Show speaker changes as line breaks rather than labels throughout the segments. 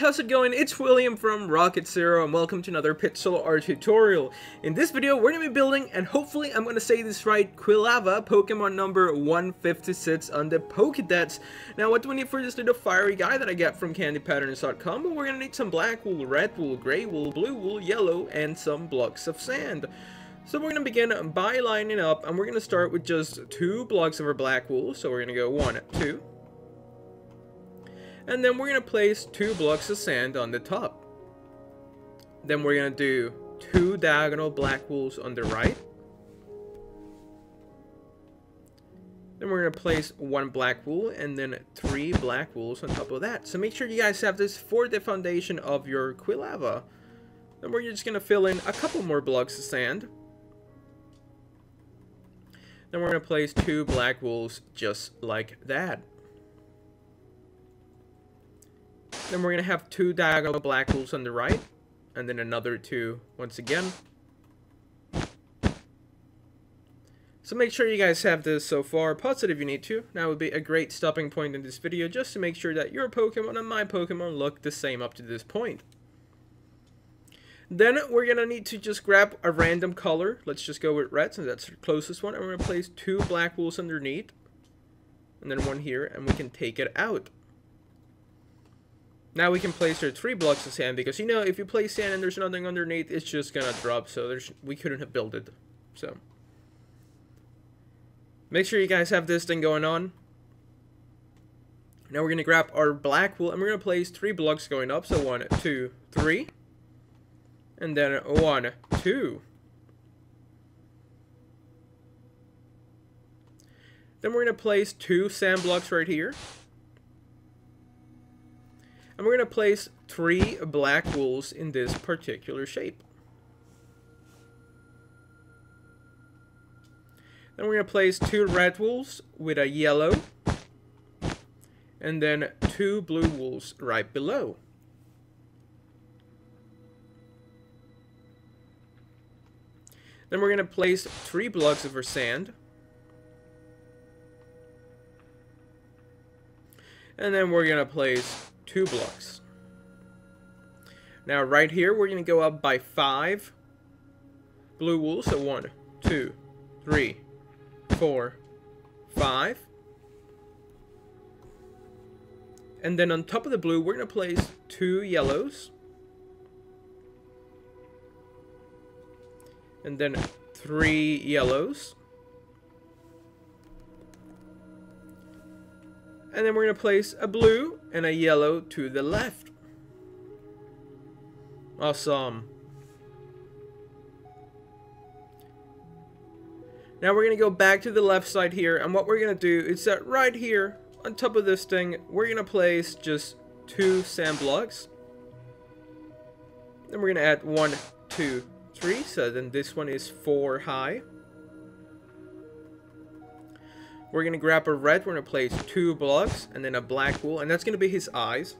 How's it going? It's William from Rocket Zero and welcome to another Pixel Art tutorial. In this video, we're going to be building, and hopefully I'm going to say this right, Quilava, Pokemon number 156 on the Pokedex. Now, what do we need for this little fiery guy that I got from KandiPatterns.com? Well, we're going to need some black wool, red wool, gray wool, blue wool, yellow, and some blocks of sand. So we're going to begin by lining up, and we're going to start with just two blocks of our black wool. So we're going to go one, two, and then we're going to place two blocks of sand on the top. Then we're going to do two diagonal black wools on the right. Then we're going to place one black wool and then three black wools on top of that. So make sure you guys have this for the foundation of your Quilava. Then we're just going to fill in a couple more blocks of sand. Then we're going to place two black wools just like that. Then we're going to have two diagonal black wools on the right. And then another two once again. So make sure you guys have this so far. Pause it if you need to. That would be a great stopping point in this video just to make sure that your Pokemon and my Pokemon look the same up to this point. Then we're going to need to just grab a random color. Let's just go with red since that's the closest one. And we're going to place two black wools underneath. And then one here. And we can take it out. Now we can place our three blocks of sand because you know if you place sand and there's nothing underneath, it's just gonna drop. So there's we couldn't have built it. So make sure you guys have this thing going on. Now we're gonna grab our black wool and we're gonna place three blocks going up. So one, two, three, and then one, two. Then we're gonna place two sand blocks right here. And we're going to place three black wools in this particular shape. Then we're going to place two red wools with a yellow. And then two blue wools right below. Then we're going to place three blocks of our sand. And then we're going to place two blocks. Now right here, we're going to go up by five blue wool. So one, two, three, four, five. And then on top of the blue, we're going to place two yellows. And then three yellows. And then we're going to place a blue and a yellow to the left. Awesome. Now we're going to go back to the left side here. And what we're going to do is that right here on top of this thing, we're going to place just two sand blocks. Then we're going to add one, two, three. So then this one is four high. We're going to grab a red. We're going to place two blocks and then a black wool. And that's going to be his eyes.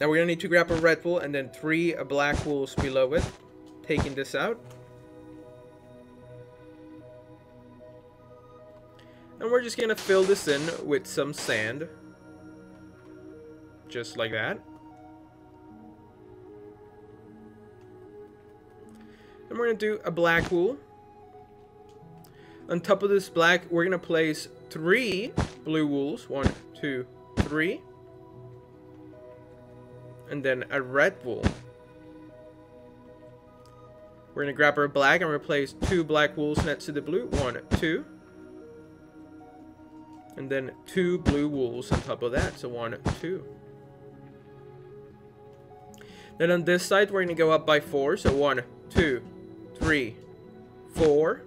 Now we're going to need to grab a red wool and then three black wools below it. Taking this out. And we're just going to fill this in with some sand. Just like that. Then we're going to do a black wool. On top of this black, we're going to place three blue wools. One, two, three. And then a red wool. We're going to grab our black and replace two black wools next to the blue. One, two. And then two blue wools on top of that. So one, two. Then on this side, we're going to go up by four. So one, two, three, four.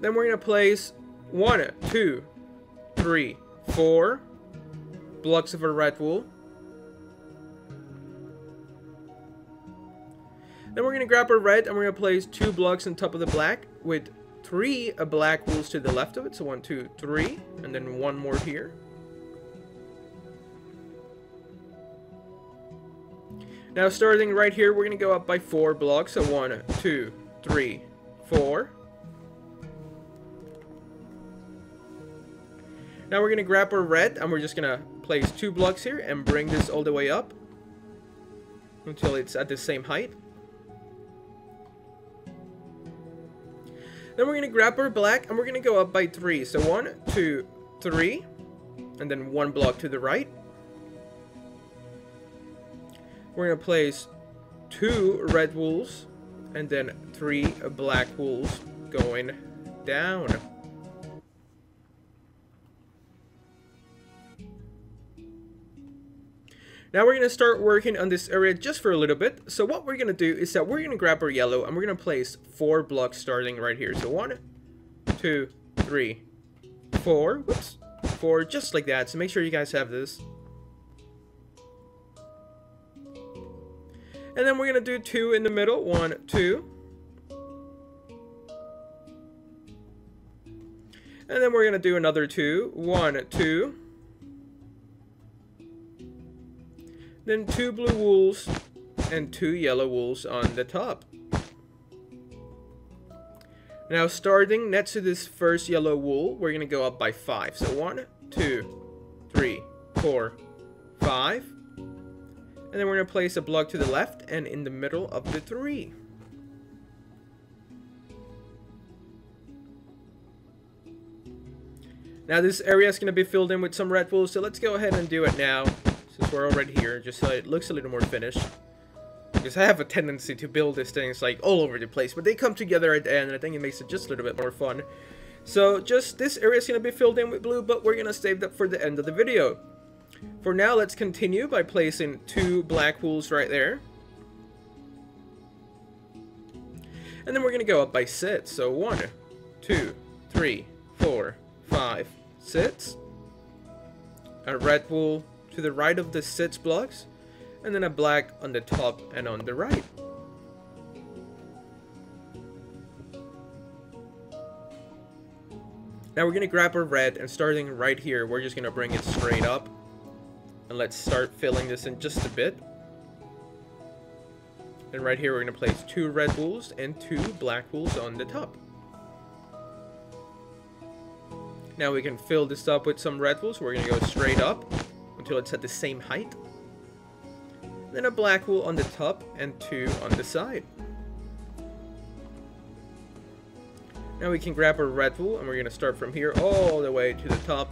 Then we're going to place one, two, three, four blocks of a red wool. Then we're going to grab our red and we're going to place two blocks on top of the black with three black wools to the left of it. So one, two, three, and then one more here. Now starting right here, we're going to go up by four blocks. So one, two, three, four. Now we're going to grab our red and we're just going to place two blocks here and bring this all the way up until it's at the same height. Then we're going to grab our black and we're going to go up by three. So one, two, three, and then one block to the right. We're going to place two red wools and then three black wools going down. Now we're going to start working on this area just for a little bit. So what we're going to do is that we're going to grab our yellow and we're going to place four blocks starting right here. So one, two, three, four. Whoops. Four, just like that. So make sure you guys have this. And then we're going to do two in the middle. One, two. And then we're going to do another two. One, two. Then two blue wools and two yellow wools on the top. Now starting next to this first yellow wool, we're going to go up by five. So one, two, three, four, five. And then we're going to place a block to the left and in the middle of the three. Now this area is going to be filled in with some red wool, so let's go ahead and do it now since we're already here, just so it looks a little more finished. Because I have a tendency to build these things like all over the place, but they come together at the end, and I think it makes it just a little bit more fun. So just this area is going to be filled in with blue, but we're going to save that for the end of the video. For now, let's continue by placing two black wools right there. And then we're going to go up by six. So one, two, three, four, five, six. A red wool to the right of the six blocks, and then a black on the top and on the right. Now we're going to grab our red, and starting right here, we're just going to bring it straight up. And let's start filling this in just a bit. And right here, we're going to place two red wools and two black wools on the top. Now we can fill this up with some red wools. We're going to go straight up until it's at the same height. Then a black wool on the top and two on the side. Now we can grab a red wool and we're going to start from here all the way to the top.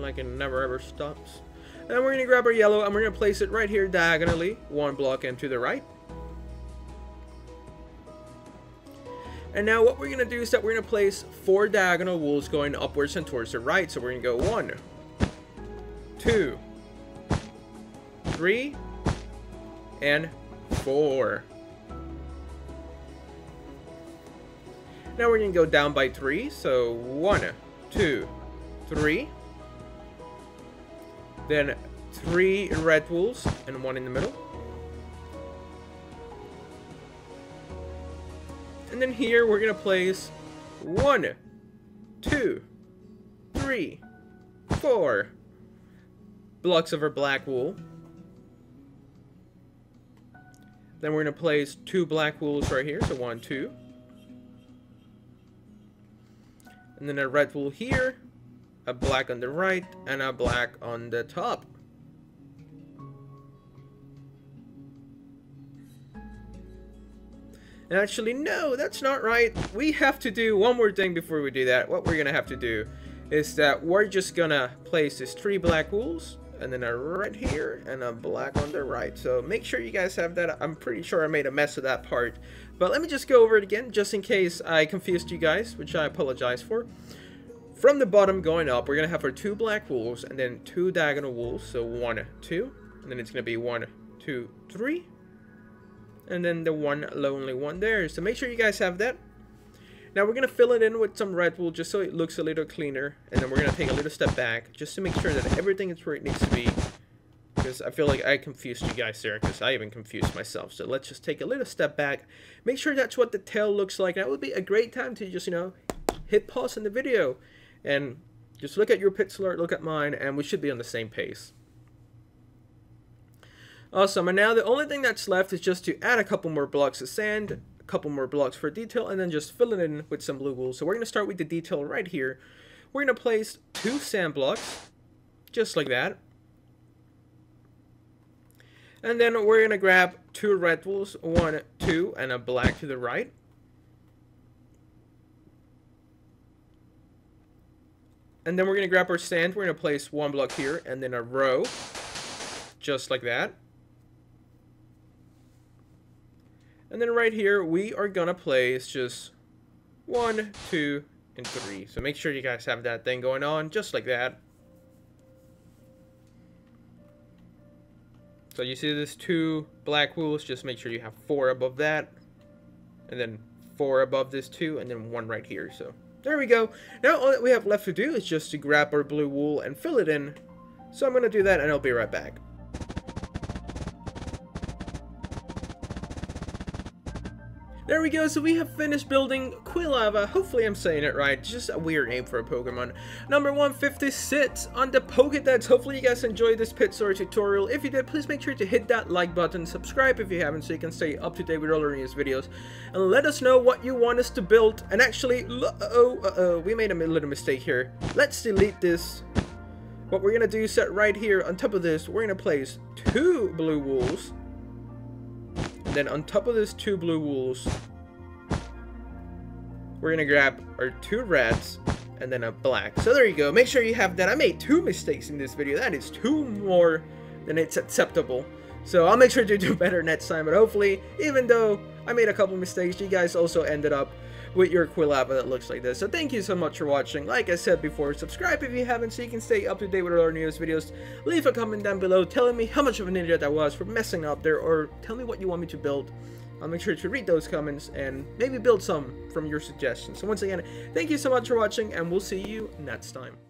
Like it never ever stops. And then we're going to grab our yellow and we're going to place it right here diagonally, one block and to the right. And now what we're going to do is that we're going to place four diagonal wools going upwards and towards the right. So we're going to go one, two, three, and four. Now we're going to go down by three. So one, two, three. Then three red wools and one in the middle. And then here we're going to place one, two, three, four blocks of our black wool. Then we're going to place two black wools right here. So one, two. And then a red wool here. A black on the right. And a black on the top. Actually, no, that's not right. We have to do one more thing before we do that. What we're to have to do is that we're just to place these three black wools and then a red here and a black on the right. So make sure you guys have that. I'm pretty sure I made a mess of that part. But let me just go over it again just in case I confused you guys, which I apologize for. From the bottom going up, we're going to have our two black wools and then two diagonal wools. So one, two, and then it's going to be one, two, three, and then the one lonely one there. So make sure you guys have that. Now we're going to fill it in with some red wool just so it looks a little cleaner. And then we're going to take a little step back just to make sure that everything is where it needs to be. Because I feel like I confused you guys there because I even confused myself. So let's just take a little step back. Make sure that's what the tail looks like. That would be a great time to just, you know, hit pause in the video. And just look at your pixel art, look at mine, and we should be on the same pace. Awesome, and now the only thing that's left is just to add a couple more blocks of sand, a couple more blocks for detail and then just fill it in with some blue wool. So we're going to start with the detail right here. We're going to place two sand blocks, just like that. And then we're going to grab two red wools, one, two, and a black to the right. And then we're going to grab our sand. We're going to place one block here and then a row, just like that. And then right here, we are going to place just one, two, and three. So make sure you guys have that thing going on, just like that. So you see this two black wools, just make sure you have four above that. And then four above this two, and then one right here. So there we go. Now all that we have left to do is just to grab our blue wool and fill it in. So I'm going to do that and I'll be right back. There we go, so we have finished building Quilava. Hopefully I'm saying it right, just a weird name for a Pokemon. Number 150 sits on the Pokedex. Hopefully you guys enjoyed this Pit Story tutorial. If you did, please make sure to hit that like button, subscribe if you haven't so you can stay up to date with all our newest videos. And let us know what you want us to build. And actually, uh-oh, uh-oh, we made a little mistake here. Let's delete this. What we're going to do is set right here on top of this, we're going to place two blue wools then on top of those two blue wools, we're gonna grab our two reds and then a black. So there you go. Make sure you have that. I made two mistakes in this video. That is two more than it's acceptable. So I'll make sure to do better next time. But hopefully, even though I made a couple mistakes, you guys also ended up with your Quilava that looks like this. So thank you so much for watching. Like I said before, subscribe if you haven't so you can stay up to date with our newest videos. Leave a comment down below telling me how much of an idiot I was for messing up there or tell me what you want me to build. I'll make sure to read those comments and maybe build some from your suggestions. So once again, thank you so much for watching and we'll see you next time.